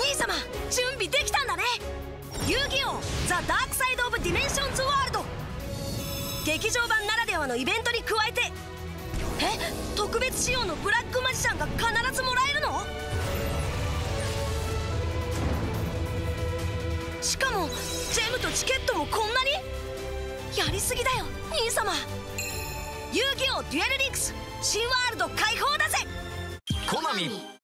兄様準備できたんだね。遊戯王ザ・ダークサイド・オブ・ディメンションズ・ワールド。劇場版ならではのイベントに加えてえ特別仕様のブラックマジシャンが必ずもらえるの？しかもジェムとチケットもこんなに？やりすぎだよ兄様。遊戯王デュエルリンクス新ワールド開放だぜ。コナミ。